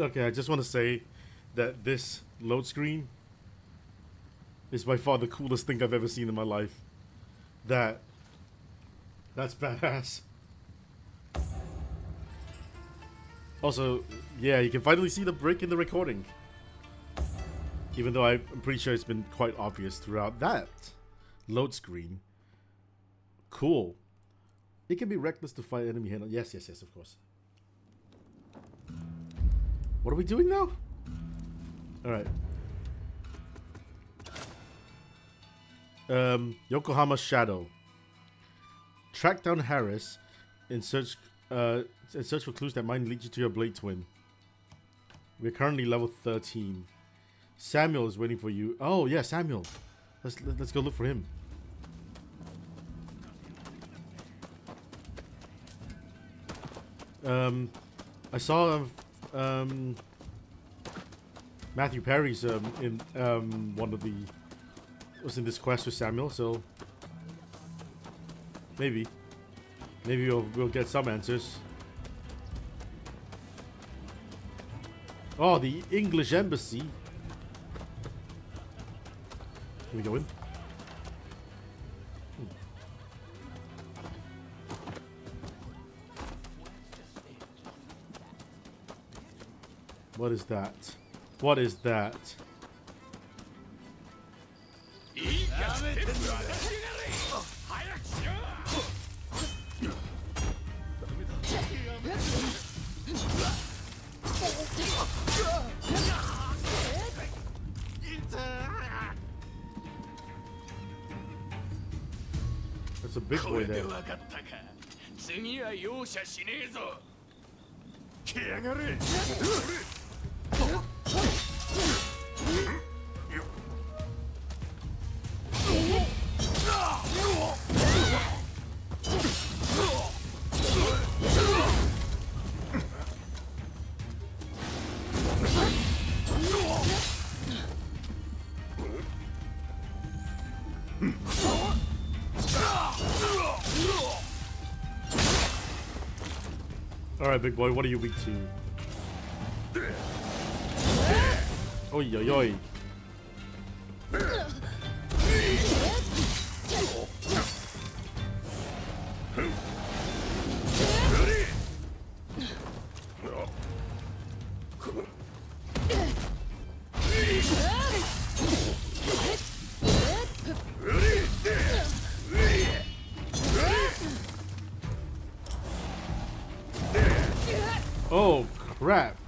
Okay, I just want to say that this load screen is by far the coolest thing I've ever seen in my life. That that's badass. Also, yeah, you can finally see the break in the recording. Even though I'm pretty sure it's been quite obvious throughout that load screen. Cool. It can be reckless to fight enemy on. Yes, yes, yes, of course. What are we doing now? Alright. Um, Yokohama Shadow. Track down Harris in search uh, in search for clues that might lead you to your Blade Twin. We're currently level 13. Samuel is waiting for you. Oh, yeah, Samuel. Let's, let's go look for him. Um, I saw um, Matthew Perry's um, in um, one of the was in this quest with Samuel, so maybe maybe we'll, we'll get some answers. Oh, the English embassy. Can we go in? What is that? What is that? That's a big boy there. 次は容赦しねえぞ来やがれ Alright, big boy, what are you weak to? Oi, oi, oi. Oh, crap.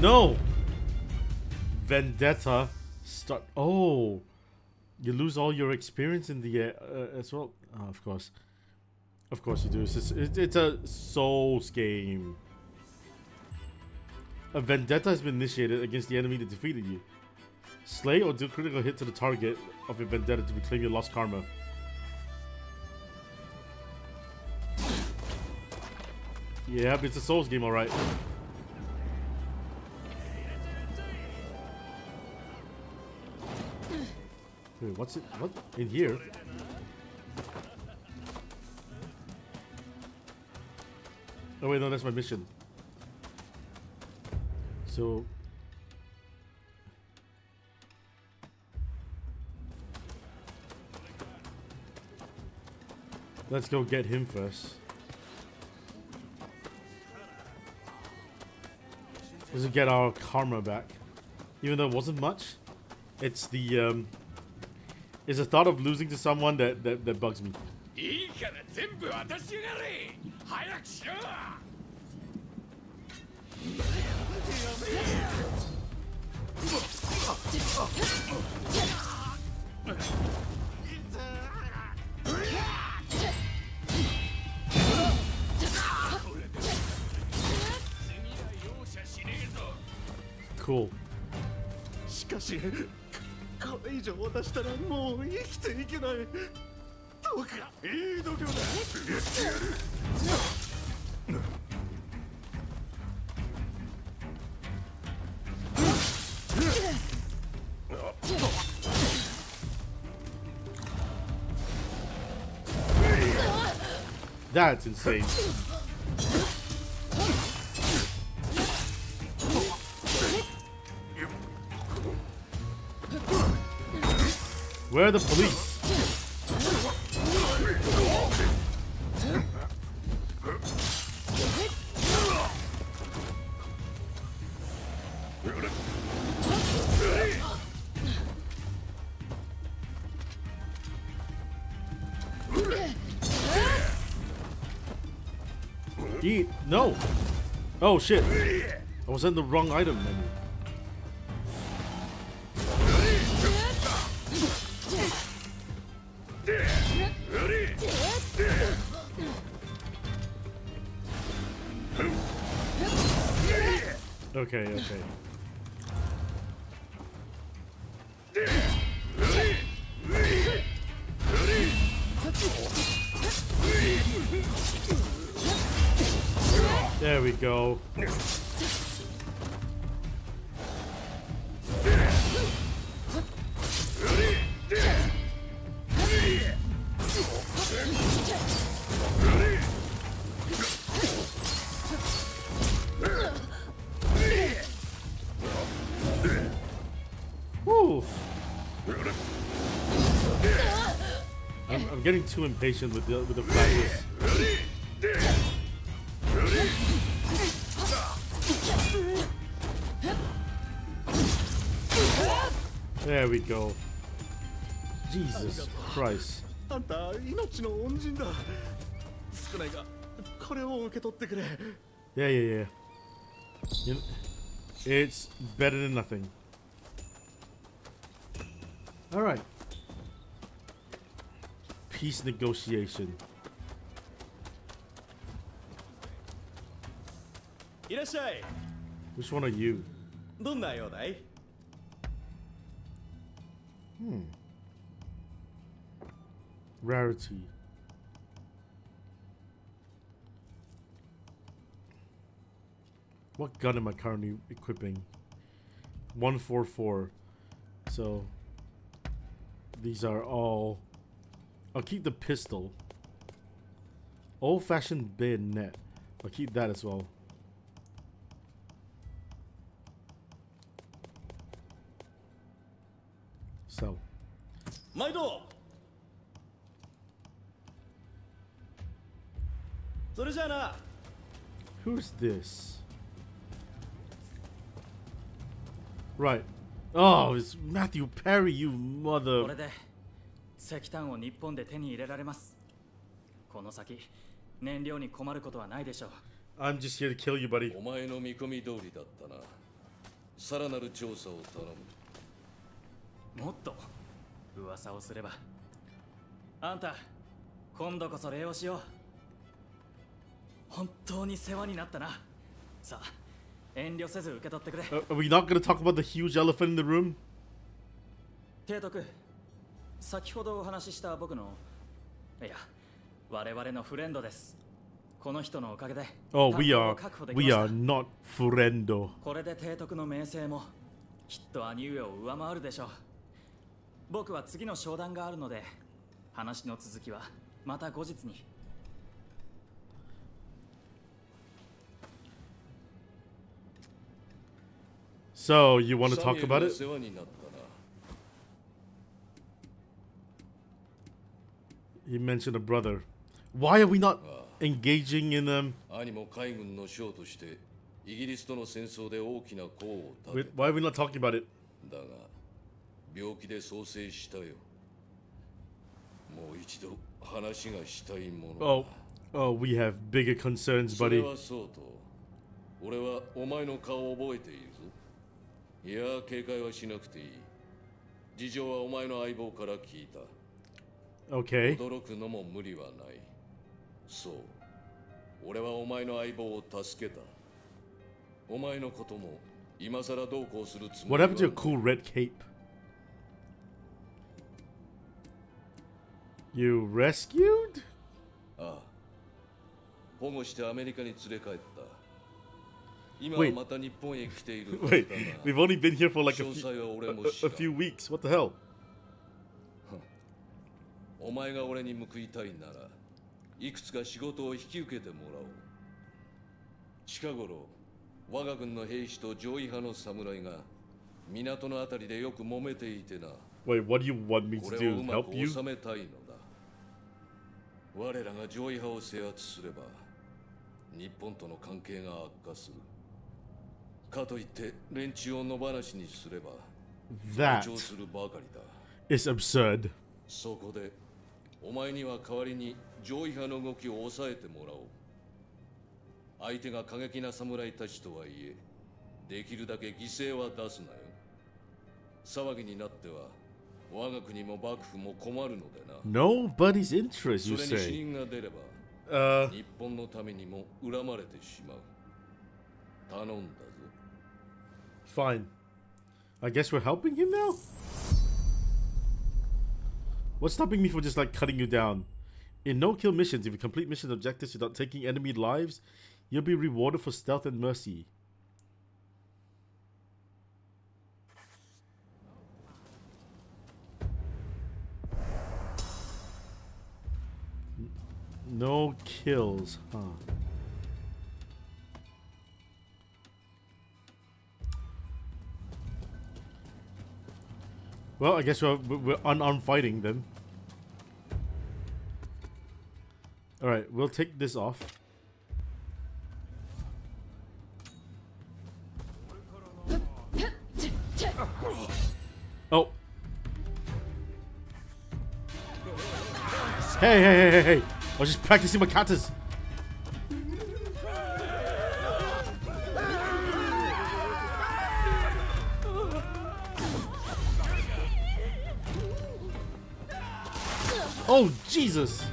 No! Vendetta start. Oh! You lose all your experience in the air uh, as well. Oh, of course. Of course you do. It's, just, it, it's a Souls game. A vendetta has been initiated against the enemy that defeated you. Slay or do critical hit to the target of your vendetta to reclaim your lost karma. Yeah, it's a Souls game, alright. What's it? What? In here? Oh wait, no, that's my mission. So... Let's go get him first. Let's get our karma back. Even though it wasn't much, it's the um, is the thought of losing to someone that, that, that bugs me. Cool. これ以上渡したらもう生きていけない。そうか。いい度胸だ。やってやる That's insane. Where are the police? Eat. No. Oh shit. I was in the wrong item menu. Okay, okay. There we go. too impatient with the with the flashes. There we go. Jesus Christ. あんた命の恩人だ少ないがこれを受け取ってくれ Yeah, yeah, yeah. You kn- it's better than nothing. All right. peace negotiation. Which one are you? Eh? Hmm. Rarity. What gun am I currently equipping? 144. So these are all I'll keep the pistol. Old fashioned bayonet. I'll keep that as well. So, 毎度それじゃあな who's this? Right. Oh, it's Matthew Perry, you こ mother. 石炭を日本で手に入れられます。この先燃料に困ることはないでしょう。I'm just here to kill you, buddy. お前の見込み通りだったな。さらなる調査を頼む。もっと噂をすれば。あんた今度こそ礼をしよう。本当に世話になったな。さあ遠慮せず受け取ってくれ。Uh, are we not going to talk about the huge elephant in the room? 提督先ほどお話しした僕のいや我々のフレンドですこの人のおかげで Oh, 担 we 当 are we ました are not friendo. これで提督の名声もきっと兄上を上回るでしょう僕は次の商談があるので話の続きはまた後日に So you want to サ talk about が it? He mentioned a brother. Why are we not engaging in um? 兄も海軍の将としてイギリスとの戦争で大きな功を立 Wait, て why are we not talking about it? だが病気で創生したよもう一度話がしたいもの Oh, oh, we have bigger concerns, それ buddy. はそうと俺はお前の顔を覚えているぞいや警戒はしなくていい事情はお前の相棒から聞いた Okay. 驚くのも無理はないそう俺はお前の相棒を助けたお前のことも今さらどうこうするつも What り happened to は your cool red cape? You rescued? ああ保護してアメリカに連れ帰った今 Wait. はまた日本へ来ている Wait, だ we've が only been here for like a 詳 few, 細は俺も a, 知 a らん few weeks. What the hell? お前が俺に報いたいならいくつか仕事を引き受けてもらおう近頃我が軍の兵士と上位派の侍が港のあたりでよく揉めていてな Wait, what do you want me こ to れをう do? ま Help く you? 収めたいのだ我らが上位派を制圧すれば日本との関係が悪化するかといって連中を野放しにすれば That 強調するばかりだ is absurd. そこでお前には代わりに上位派の動きを抑えてもらおう相手が過激な侍たちとはいえできるだけ犠牲は出すなよ騒ぎになっては我が国も幕府も困るのでな Nobody's interest, そ you れに死 say? 人が出れば Uh, 日本のためにも恨まれてしまう頼んだぞ fine. I guess we're helping him now? What's stopping me from just like cutting you down? In no kill missions, if you complete mission objectives without taking enemy lives, you'll be rewarded for stealth and mercy. No kills, huh? Well, I guess we're, we're unarmed fighting then. Alright, we'll take this off. Oh. Hey, hey, hey, hey, hey. I was just practicing my katas. Jesus.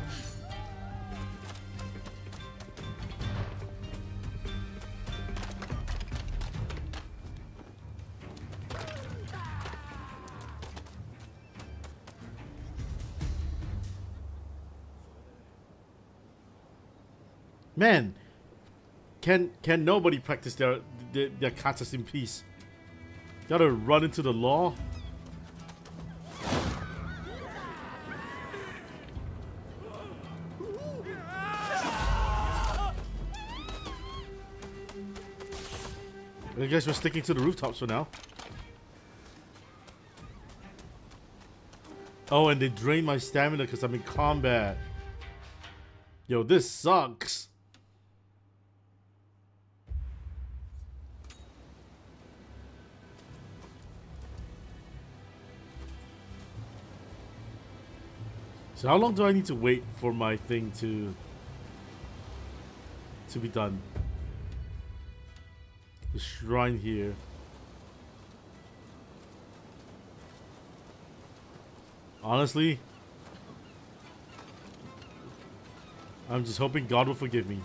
Man, can can nobody practice their their, their katas in peace? Gotta run into the law. I guess we're sticking to the rooftops for now. Oh, and they drain my stamina because I'm in combat. Yo, this sucks. So how long do I need to wait for my thing to to be done? The shrine here. Honestly, I'm just hoping God will forgive me.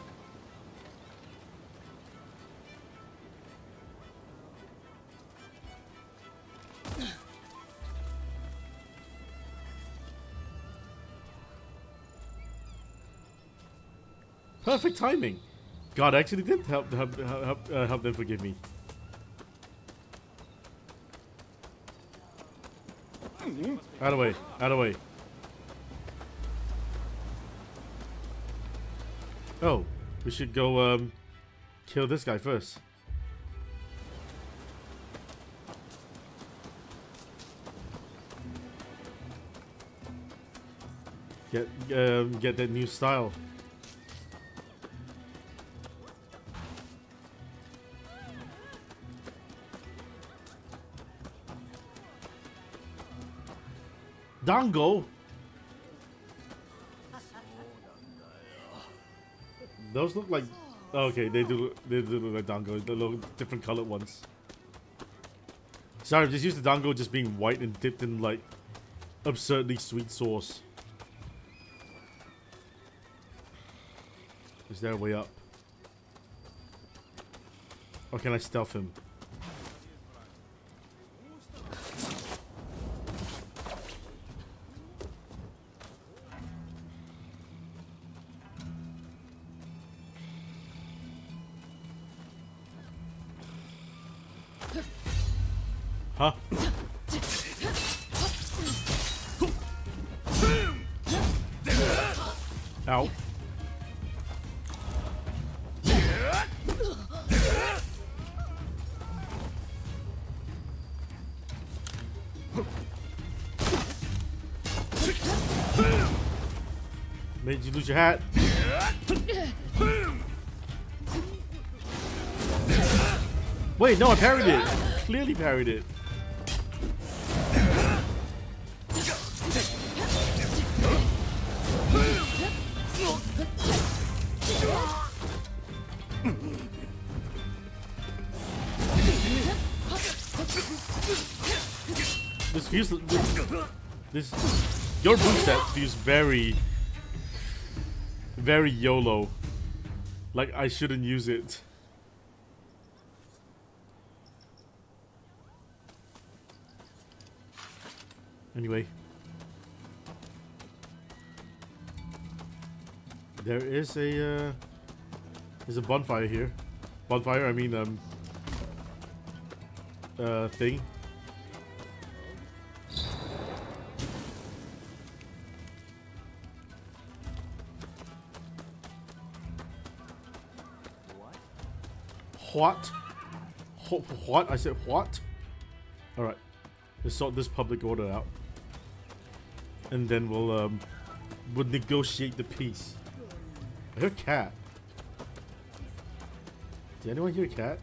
Perfect timing. God actually did help help help, uh, help them forgive me. Out of the way. Out of the way. Oh, we should go um kill this guy first. Get um, get that new style. Dango. Those look like okay. They do. They do look like dango. The little different colored ones. Sorry, I'm just used to dango just being white and dipped in like absurdly sweet sauce. Is there a way up? Or can I stealth him? Made you lose your hat. Wait, no, I parried it. Clearly parried it. This feels this, this your moveset feels very very YOLO. Like I shouldn't use it. Anyway. There is a uh there's a bonfire here. Bonfire, I mean um uh thing. What? What? I said what? Alright. Let's sort this public order out. And then we'll um we'll negotiate the peace. I hear a cat. Did anyone hear a cat?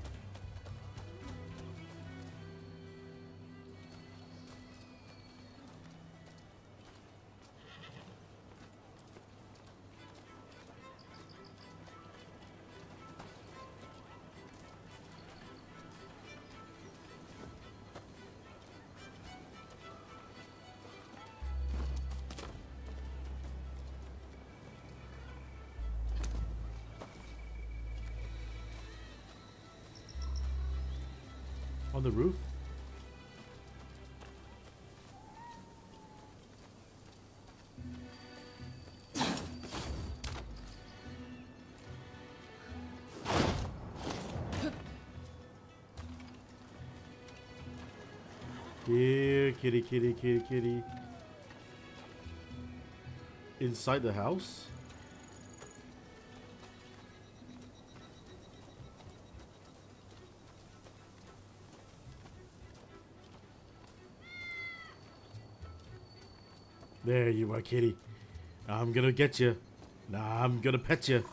Here, kitty, kitty, kitty, kitty. Inside the house? There you are, kitty. I'm gonna get you. Nah, I'm gonna pet you.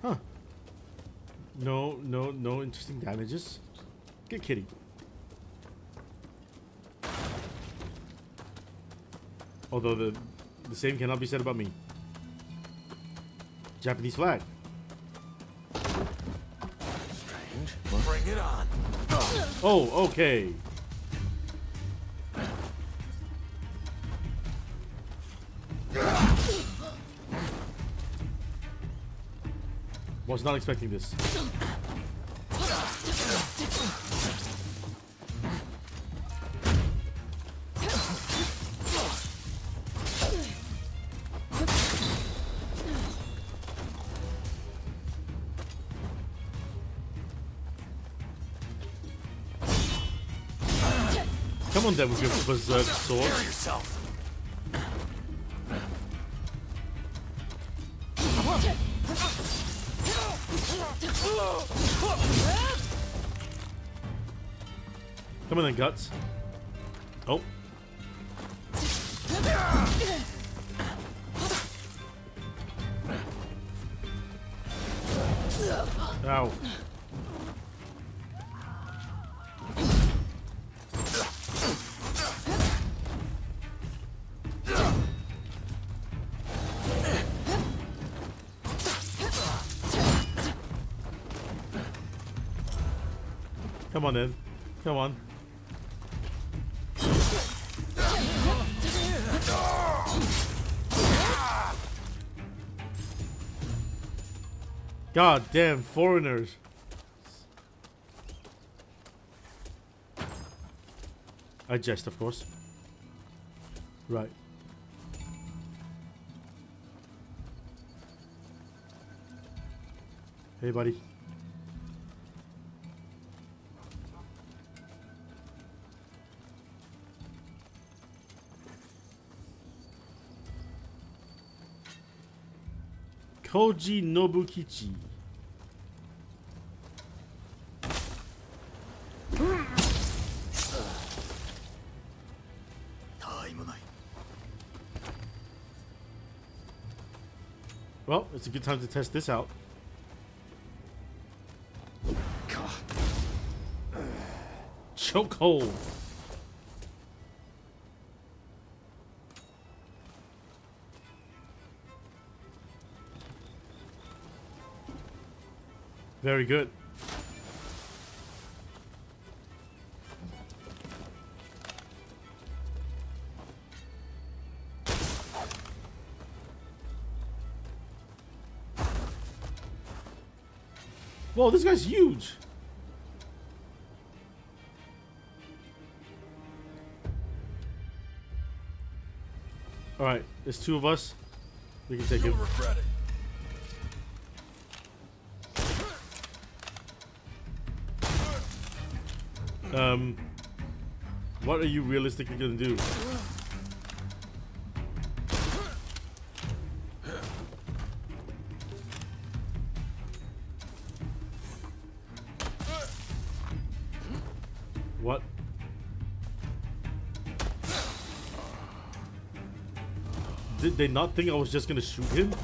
Huh. No, no, no interesting damages. Get kitty. Although the the same cannot be said about me. Japanese flag. Strange. Bring it on. Oh, okay. Was not expecting this. Come on, then with your berserk sword. yourself. Come on, then, guts. Oh. Ow. Come on in. Come on. God damn foreigners. I jest, of course. Right. Hey, buddy. Koji Nobukichi. Well, it's a good time to test this out. Chokehold. Very good. Whoa, this guy's huge. All right, there's two of us. We can take him. regret it Um, what are you realistically gonna do? What? Did they not think I was just gonna shoot him?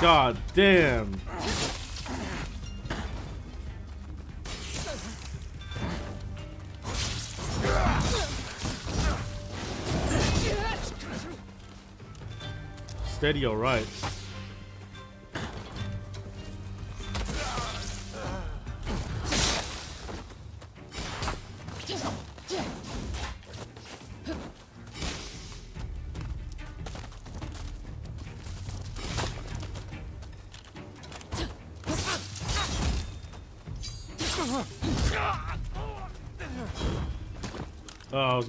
God damn. Steady, alright.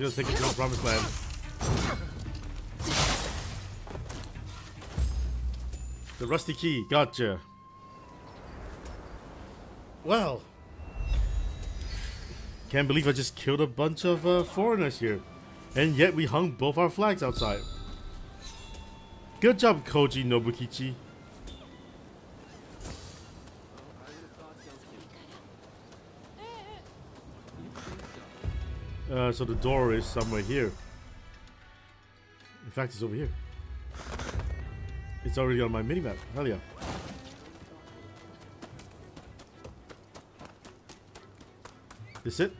Gonna take it to the promised land. The rusty key, gotcha. Well, can't believe I just killed a bunch of uh, foreigners here, and yet we hung both our flags outside. Good job, Koji Nobukichi. Uh, so the door is somewhere here. In fact, it's over here. It's already on my minimap. Hell yeah. This it?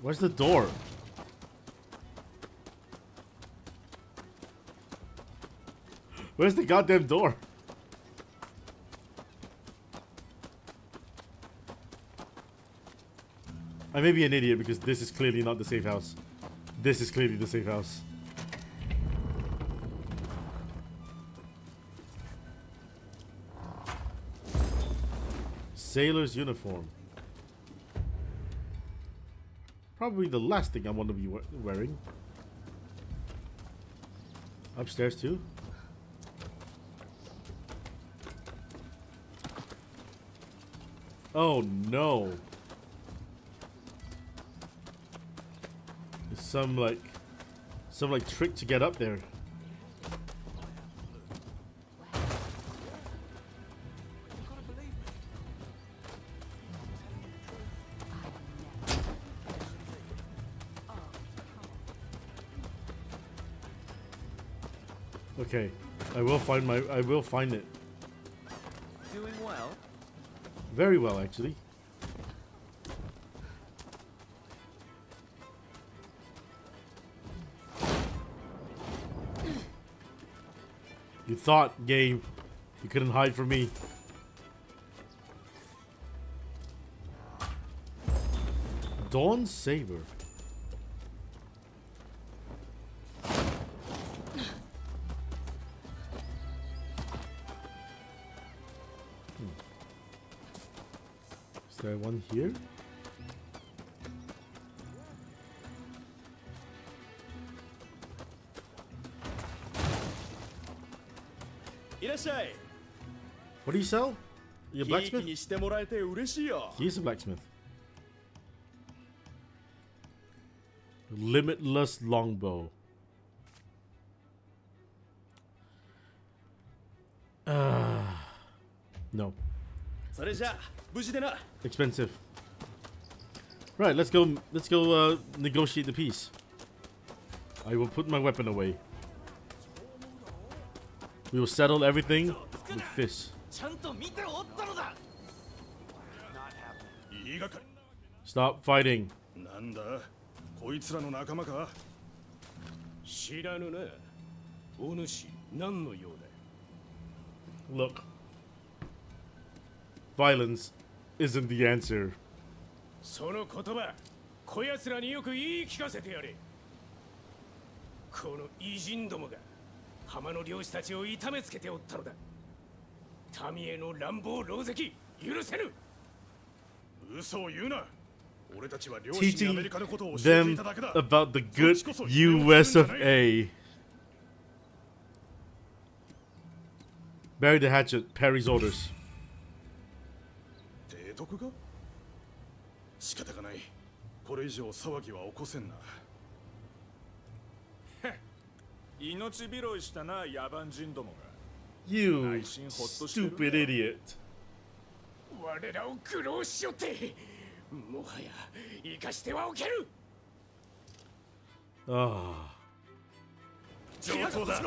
Where's the door? Where's the goddamn door? I may be an idiot because this is clearly not the safe house. This is clearly the safe house. Sailor's uniform. Probably the last thing I want to be wearing. Upstairs too? Oh no. Some like some like trick to get up there. Okay, I will find my I will find it Doing well. very well actually. You thought, game. You couldn't hide from me. Dawn Saber. Hmm. Is there one here? What do you sell? You're a blacksmith? He's a blacksmith. Limitless longbow. Uh, no. Expensive. Right, let's go. Let's go uh, negotiate the peace. I will put my weapon away. We will settle everything with fists. ちゃんと見ておったのだ。言いがか Stop fighting. りなんだ？こいつらの仲間か？知らぬな。お主何の用だ？Look. Violence isn't the answer. その言葉こやつらによく言い聞かせてやれ。この偉人どもが浜の漁師たちを痛めつけておったのだ民への乱暴狼藉許せぬ。嘘を言うな。俺たちは漁師にアメ Teaching リカのことを教えてい them ただけだ。about the good US of A. Bury the hatchet. Perry's orders. 提督が？仕方がない。これ以上騒ぎは起こせんな。命拾いしたな野蛮人どもが You stupid idiot. 我らを苦労しよってもはや生かしてはおける Ah. 上等だ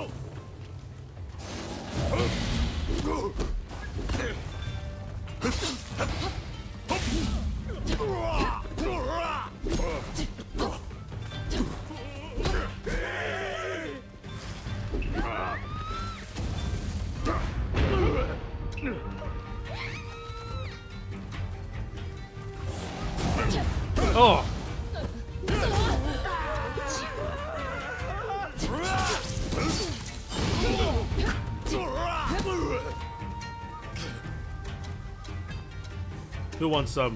Oh. Who wants some?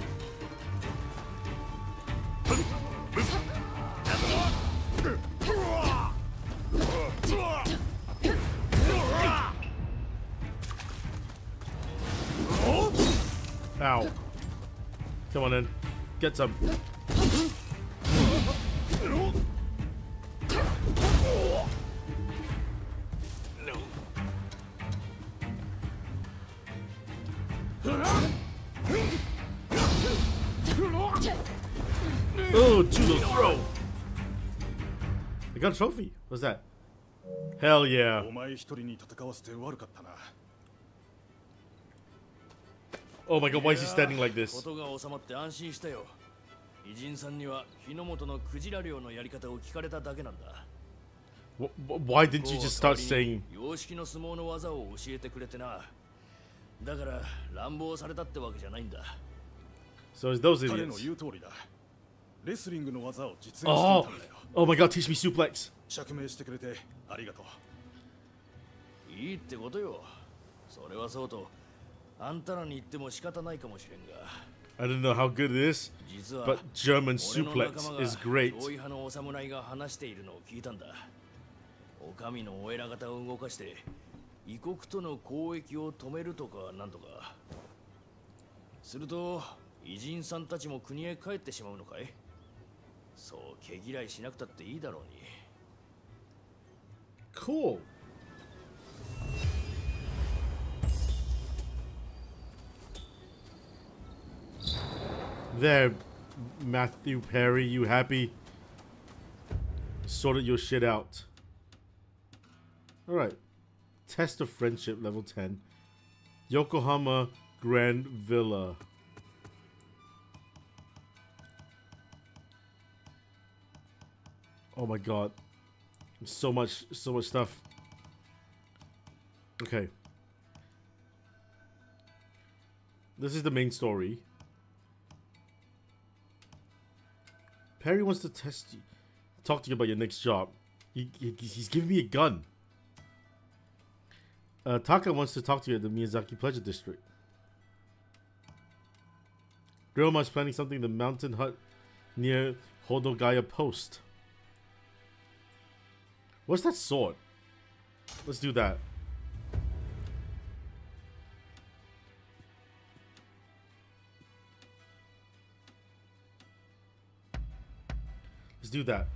Ow. Come on in. Get some. Oh, to the throat. I got a trophy. What's that? Hell yeah. Oh my god, why is he standing like こ this? とが収まって安心したよ偉人さんには日の本のクジラ漁のやり方を聞かれただけなんだ Wh- wh- Why didn't you just start saying 洋式の相撲の技を教えてくれてなだから乱暴されたってわけじゃないんだ so? It's those 彼の idiots. 言う通りだレスリングの技を実演してい Oh, たんだよ oh my god, teach me suplex. 釈明してくれてありがとういいってことよそれはそうと あんたらに言っても仕方ないかもしれんが。I don't know how good it is, but German suplex 間 is が great. 上位派のお侍が話しているのを聞いたんだ。お上のお偉方を動かして異国との交易を止めるとかなんとか。すると偉人さんたちも国へ帰ってしまうのかい？そう毛嫌いしなくたっていいだろうに。Cool. There, Matthew Perry, you happy? Sorted your shit out. Alright. Test of Friendship, level 10. Yokohama Grand Villa. Oh my god. So much, so much stuff. Okay. This is the main story. Perry wants to test you, talk to you about your next job. He, he- he's giving me a gun. Uh, Taka wants to talk to you at the Miyozaki Pleasure District. Is planning something in the mountain hut near Hodogaya Post. What's that sword? Let's do that. Do that.